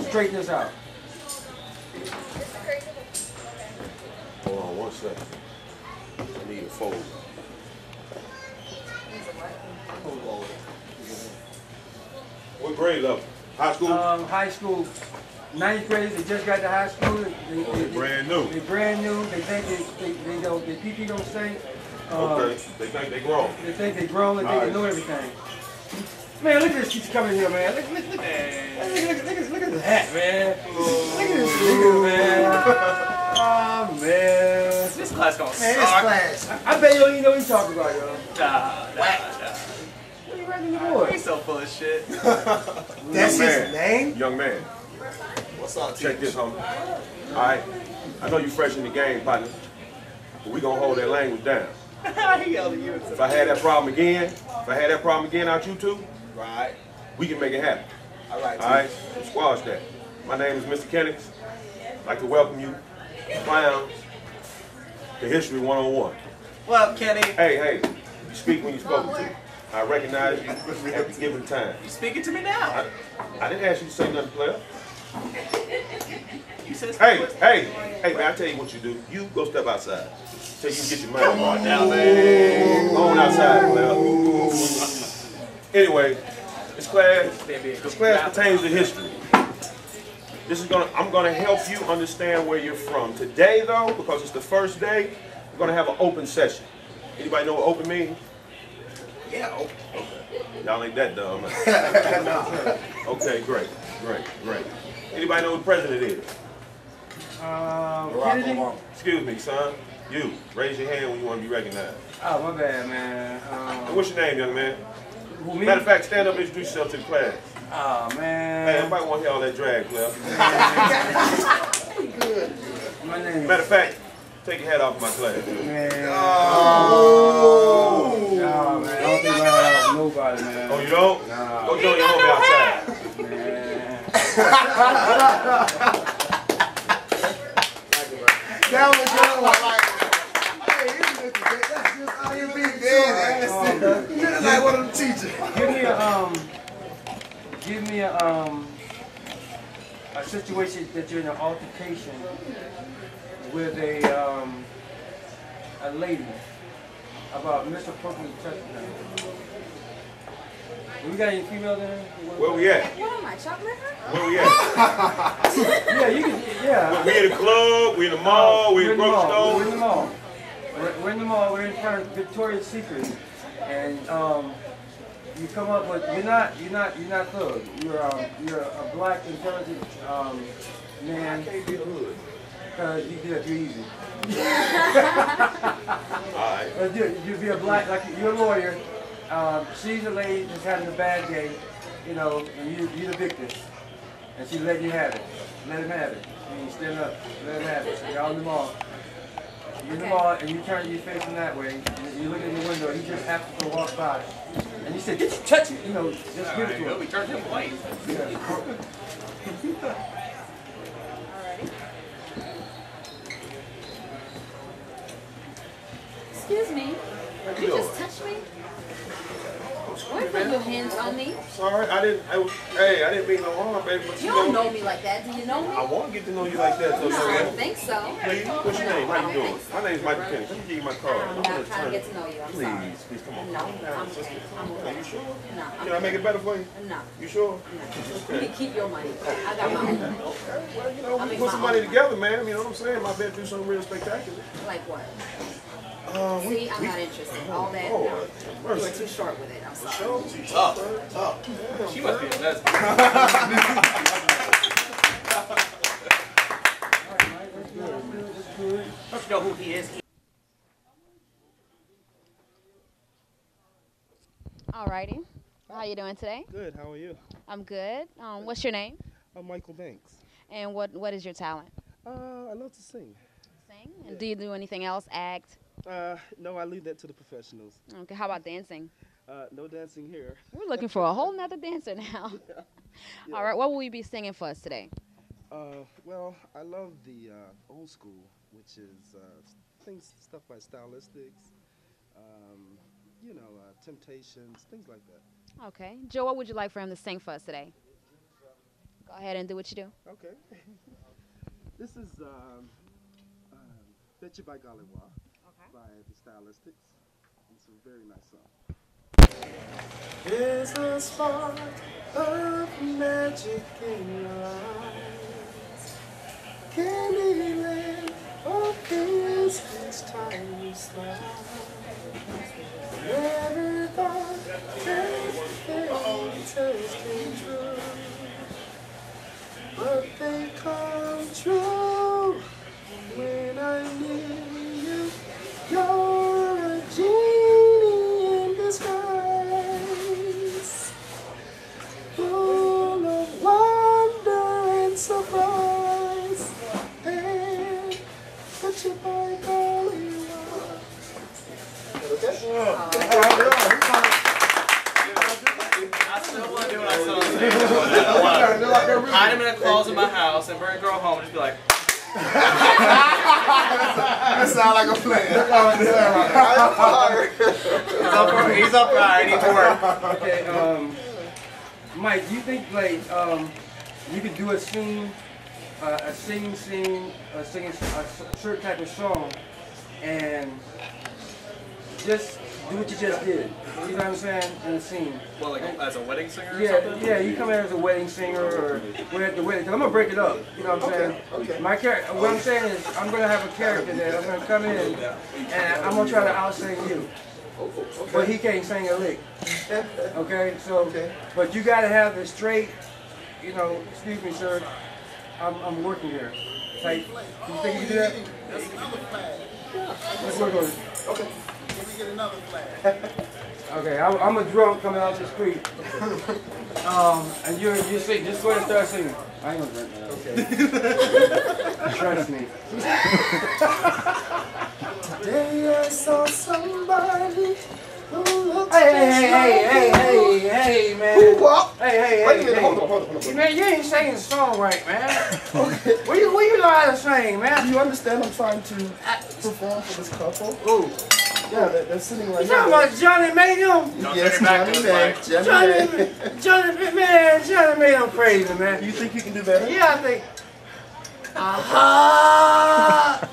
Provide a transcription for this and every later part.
straighten this out. Hold on one second. I need a fold. What grade level? High school? Um, high school, ninth grade, they just got to high school. They, they, Oh, they brand new. They brand new. They think they, they, they don't, the PP don't stink. Uh, okay. They think they grown. They think they grown, they think they know everything. Man, look at this keeps coming here, man. Look, look, look, look, look, look, look, look at this hat, man. Look at this nigga, man. Oh, man. This class gonna Man, this class. I, I bet you don't even know what you talking about, yo. Nah, nah, nah. What are you writing the board? He's so full of shit. That's Young his man. name? Young man. What's up, Check this, homie. All right. I know you fresh in the game, partner. But we gonna hold that language down. he yelled at you. If I had that problem again, if I had that problem again out you two, Right. we can make it happen. All right. All right? Squash that. My name is Mr. Kennix. I'd like to welcome you, clowns, to History 101. Well, Kenny, Hey, hey, you speak when you're spoken to. I recognize you at the given time. you speaking to me now. I didn't ask you to say nothing, player. You said Hey, hey, hey, man, I tell you what you do. You go step outside. Till you can get your mind right now, man. Go on outside, player. Anyway, this class, this class pertains to history. This is gonna, I'm gonna help you understand where you're from. Today, though, because it's the first day, we're gonna have an open session. Anybody know what open means? Yeah. oh, Y'all ain't that dumb. okay, great, great, great. Anybody know who the president is? Um, Barack Kennedy? Obama. Excuse me, son. You, raise your hand when you want to be recognized. Oh, my bad, man. And Um, what's your name, young man? Who, me? Matter of fact, stand up and introduce yourself to the class. Oh, Hey, man. everybody want to hear all that drag, player. My name Matter of fact, take your hat off my class. Man. Oh. Nah, man. I don't think I have nobody, man. Oh, you don't? Nah. Go join your homie outside. Man. That was good. Hey, you look good. That's just how you be dead. You look like one of them teachers. Give me a, um, give me a, um, a situation that you're in an altercation with a, um, a lady about misappropriating touching her. We got any females in here? Where we at? What am I, chocolate? Where we at? Yeah, you can, yeah. We in the club, we in the mall, we in the grocery mall. We're in the mall. We're, we're in the mall. We're in front of Victoria's Secret, and um, you come up with you're not you're not you're not thug. You're um, you're a black intelligent um, man. Can't be the hood. Cause you do it too easy. All right. Uh, you you be a black like you're a lawyer. Um, she's a lady that's having a bad day, you know, and you you're the victim, and she's letting you have it. Let him have it. And you stand up, let him have it. So y'all in the mall. You're in the Okay. mall and you turn your facing that way. And you look in the window. He just happens to walk by, and you say, "Get your touch it," you know, just give it to him. We turned him white. Yeah. Excuse me. How You you just touched me? Why put your hands on me? Sorry, I didn't. I, hey, I didn't mean no harm, baby. But You you don't know, know me like that. Do you know me? I want to get to know you like that. So, No, I don't think so. please, what's your name? How you doing? My name's Michael Penny. Let me give you my card. I'm I'm not trying to get to know you. I'm sorry. Please, please, come on. No, down, I'm sister. okay. I'm okay. Are you sure? No, I'm Can I make it better for you? No, You sure? no. You can keep your money. I got mine. Okay. Well, you know, I we put my some money together, man. You know what I'm saying? I've been through something real spectacular. Like what? Uh, we, See, I'm not interested. All that, oh, no. You mercy. too short with it. I'm sorry. Sure. Tough. Tough. She must be a lesbian. Don't you know who he is? Alrighty. How you doing today? Good. How are you? I'm good. Um, what's your name? I'm Michael Banks. And what what is your talent? Uh, I love to sing. Sing. And do you do anything else? Act. Uh, no, I leave that to the professionals. Okay. How about dancing? Uh, no dancing here. We're looking for a whole nother dancer now. All right. What will we be singing for us today? Uh, well, I love the uh, old school, which is uh, things, stuff by Stylistics, um, you know, uh, Temptations, things like that. Okay. Joe, what would you like for him to sing for us today? Go ahead and do what you do. Okay. this is um, um, Betcha by Golly, Wow by the Stylistics. It's a very nice song. There's a spark of magic in your eyes. Candyland opens do what I said on stage. I want to hide him in a closet in my house and bring a girl home and just be like, That sound like a plan. he's up for, he's up for it. I need to work. Okay, um, Mike, do you think like um, you could do a scene, uh, a singing scene, a singing a s- certain type of song, and just do what you just did? You know what I'm saying? In a scene. Well, like as a wedding singer or Yeah, something? yeah. You come in as a wedding singer or we're at the wedding. i I'm gonna break it up. You know what I'm saying? okay. My character. What I'm saying is, I'm gonna have a character that I'm gonna come in and I'm gonna try to out sing you. But he can't sing a lick. Okay, so, Okay. but you gotta have the straight, you know, excuse me, sir, I'm, I'm working here. Like, you think you can do that? Let's work on it. Okay. Okay, I'm, I'm a drunk coming out the street. Um, and you're, you sing, just go ahead and start singing. I ain't gonna drink that. Trust me. Today I saw somebody who Hey, hey, hey, hey, hey, hey, man. What? Hey, hey, Wait a hey, minute, hey. hold on, hold on, hold on. Man, you ain't singing the song right, man. Okay. Where you, where you know how to sing, man? Do you understand I'm trying to perform for this couple? Ooh. Yeah, they're, they're sitting right You talking here. about Johnny Mayhem? Don't Yes, turn your back to Johnny the Man. Johnny Man. Johnny, Johnny, man, Johnny Mayhem crazy, man. You think you can do better? Yeah, I think. Aha!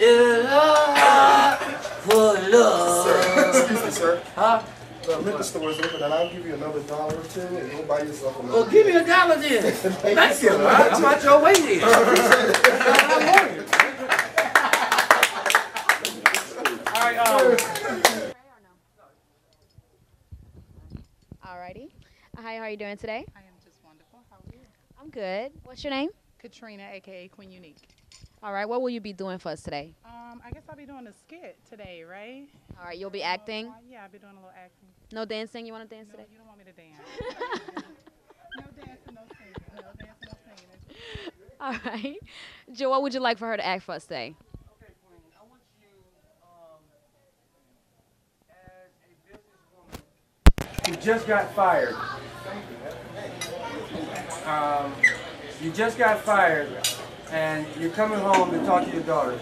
Is love for love. Excuse me, sir. Huh? The liquor store is open, and I'll give you another dollar or two, and you'll buy yourself another. Well, give me a dollar then. Thank you. so I- much. I'm out your way then. I'm working. All right, um, Alrighty. Hi, how are you doing today? I am just wonderful. How are you? I'm good. What's your name? Katrina, aka Queen Unique. All right, what will you be doing for us today? Um, I guess I'll be doing a skit today, right? All right, you'll be acting. Uh, yeah, I'll be doing a little acting. No dancing. You want to dance No, today? you don't want me to dance. no dancing, no singing. No dancing, no singing. All right. Joe, what would you like for her to act for us today? Okay, Queen, I want you, um, as a businesswoman who just got fired. Um, you just got fired, and you're coming home to talk to your daughter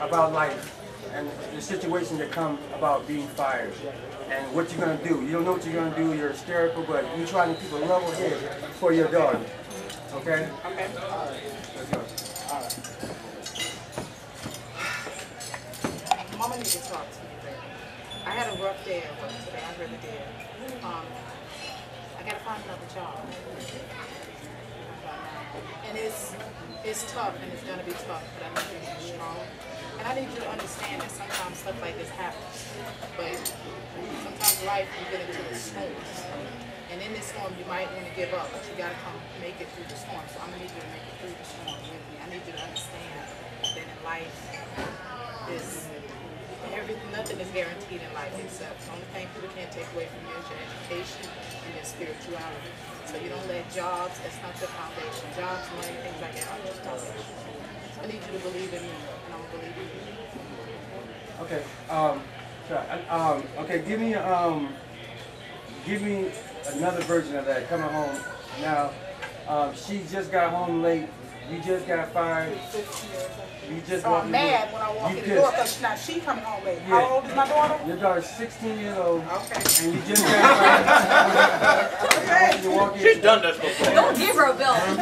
about life and the situation that come about being fired and what you're gonna do. You don't know what you're gonna do. You're hysterical, but you're trying to keep a level head for your daughter. Okay? Okay. Let's go. Mama need to talk to you. baby. I had a rough day at work today. I really did. Um, I gotta find another job. And it's it's tough and it's gonna be tough, but I need you to be strong. And I need you to understand that sometimes stuff like this happens. But sometimes life you get into the storms. And in this storm you might want to give up, but you gotta come make it through the storm. So I'm gonna need you to make it through the storm with me. I need you to understand that in life is nothing is guaranteed in life except the only thing people can't take away from you is your education and your spirituality. So you don't let jobs, that's not your foundation. Jobs, money, things like that are your foundation. I need you to believe in me and I'm believe in you. Okay. Um. Um. Okay. Give me. Um. Give me another version of that. Coming home now. Um, she just got home late. You just got fired. You just So I'm in the door. mad when I walk You in the door pissed. because now she coming home late. Yeah. How old is my daughter? Your daughter's 16 years old, Okay. and you just got fired. Okay. You walk in. She's done this before. Don't give her a bill.